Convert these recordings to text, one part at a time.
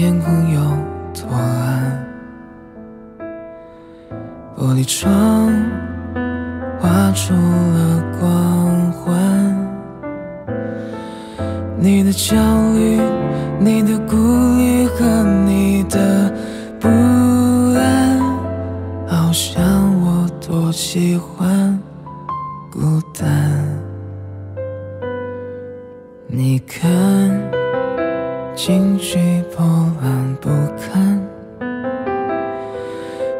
天空有多暗玻璃窗画出了光环你的焦虑你的顾虑和你的不安好像我多喜欢孤单你看情绪波澜不堪，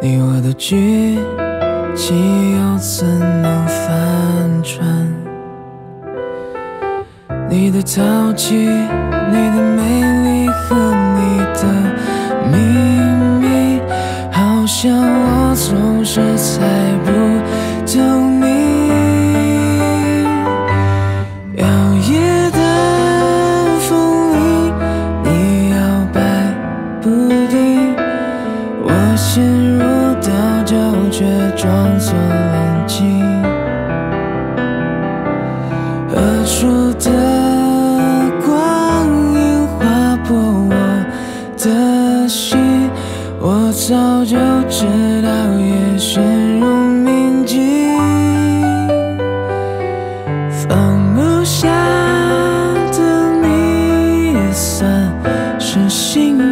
你我的剧情又怎能反转？你的淘气，你的美丽和你的秘密，好像我总是猜陷入到就却装作冷静。何处的光影划破我的心，我早就知道，也陷入铭记。放不下的你也算是幸运，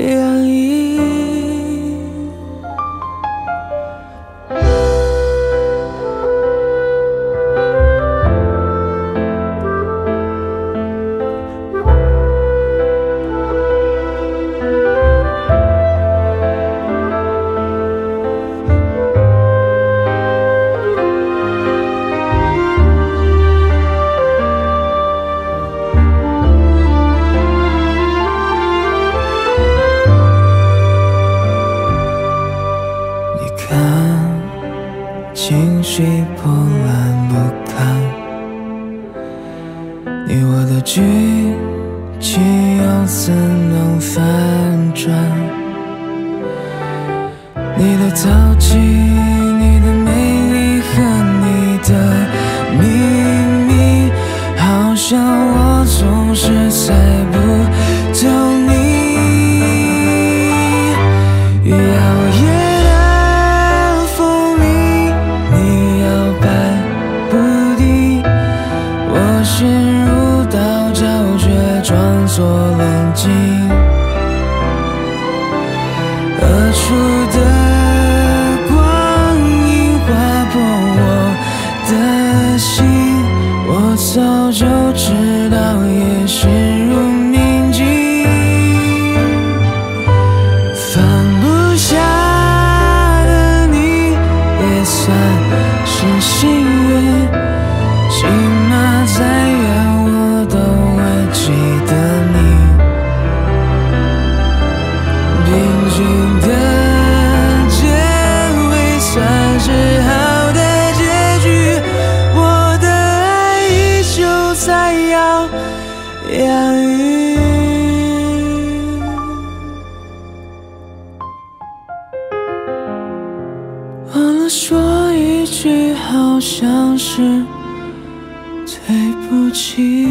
一样。情绪波澜不堪，你我的剧情又怎能反转？你的早起，早就知道，也陷入铭记。放不下的你也算是幸运，起码再远我都会记好像是对不起。